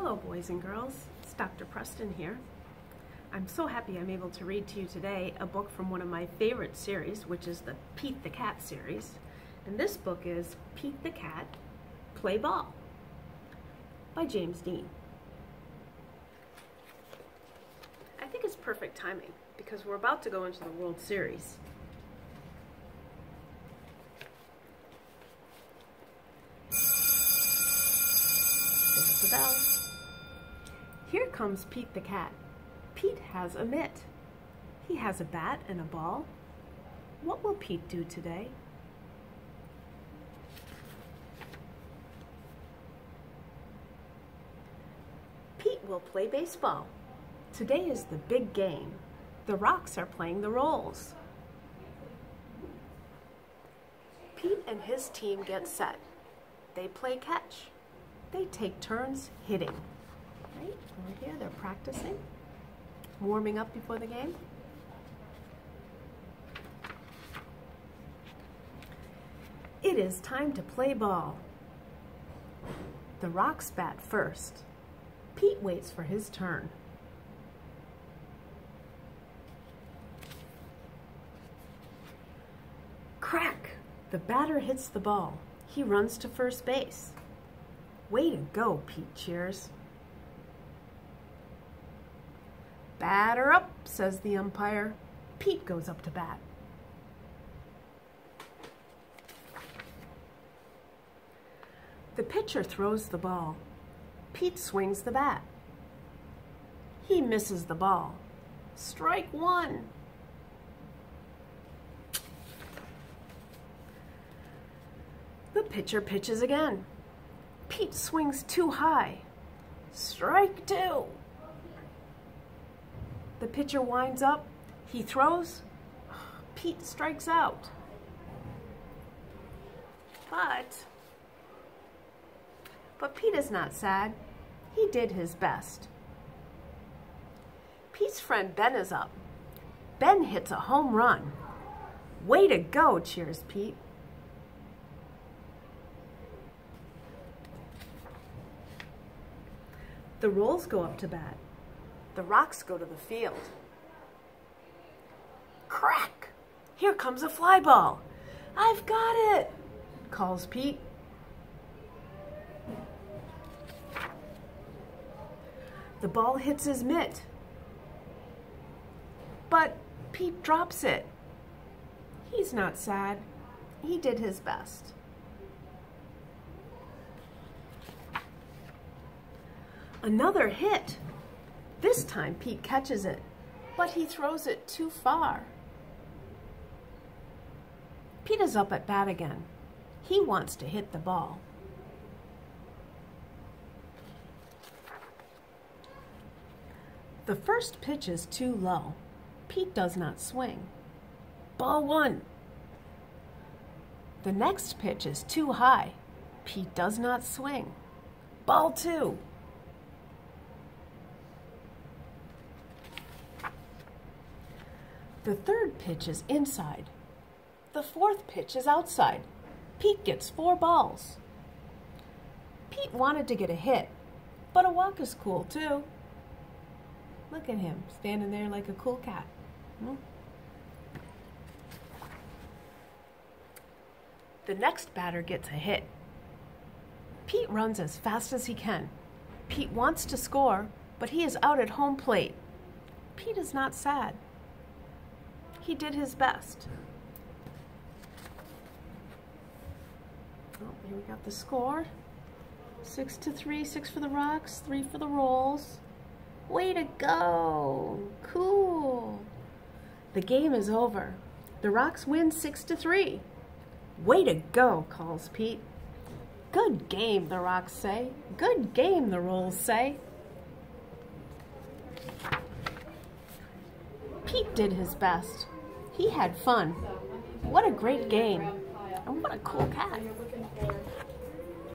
Hello, boys and girls. It's Dr. Preston here. I'm so happy I'm able to read to you today a book from one of my favorite series, which is the Pete the Cat series. And this book is Pete the Cat Play Ball by James Dean. I think it's perfect timing because we're about to go into the World Series. There's the bell. Here comes Pete the cat. Pete has a mitt. He has a bat and a ball. What will Pete do today? Pete will play baseball. Today is the big game. The Rocks are playing the Rolls. Pete and his team get set. They play catch. They take turns hitting. Here, they're practicing, warming up before the game. It is time to play ball. The Rocks bat first. Pete waits for his turn. Crack! The batter hits the ball. He runs to first base. Way to go, Pete cheers. Batter up, says the umpire. Pete goes up to bat. The pitcher throws the ball. Pete swings the bat. He misses the ball. Strike one. The pitcher pitches again. Pete swings too high. Strike two. The pitcher winds up. He throws. Pete strikes out. But, but Pete is not sad. He did his best. Pete's friend Ben is up. Ben hits a home run. Way to go, cheers Pete. The Rolls go up to bat. The Rocks go to the field. Crack! Here comes a fly ball. I've got it, calls Pete. The ball hits his mitt. But Pete drops it. He's not sad. He did his best. Another hit. This time Pete catches it, but he throws it too far. Pete is up at bat again. He wants to hit the ball. The first pitch is too low. Pete does not swing. Ball one. The next pitch is too high. Pete does not swing. Ball two. The third pitch is inside. The fourth pitch is outside. Pete gets four balls. Pete wanted to get a hit, but a walk is cool too. Look at him, standing there like a cool cat. Hmm? The next batter gets a hit. Pete runs as fast as he can. Pete wants to score, but he is out at home plate. Pete is not sad. He did his best. Oh, here we got the score. Six to three, six for the Rocks, three for the Rolls. Way to go! Cool. The game is over. The Rocks win six to three. Way to go, calls Pete. Good game, the Rocks say. Good game, the Rolls say. Pete did his best. He had fun. What a great game. And what a cool cat.